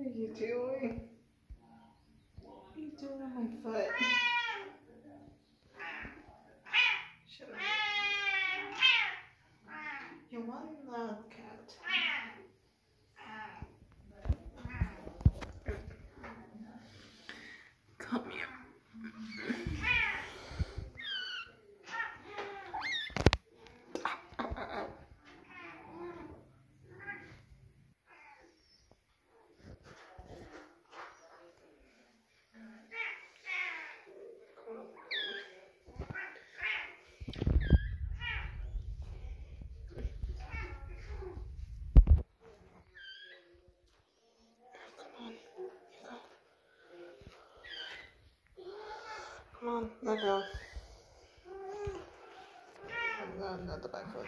What are you doing? What are you doing on my foot? Shut up. You're one loud cat. Come here. Come on, let go. No, not the back foot.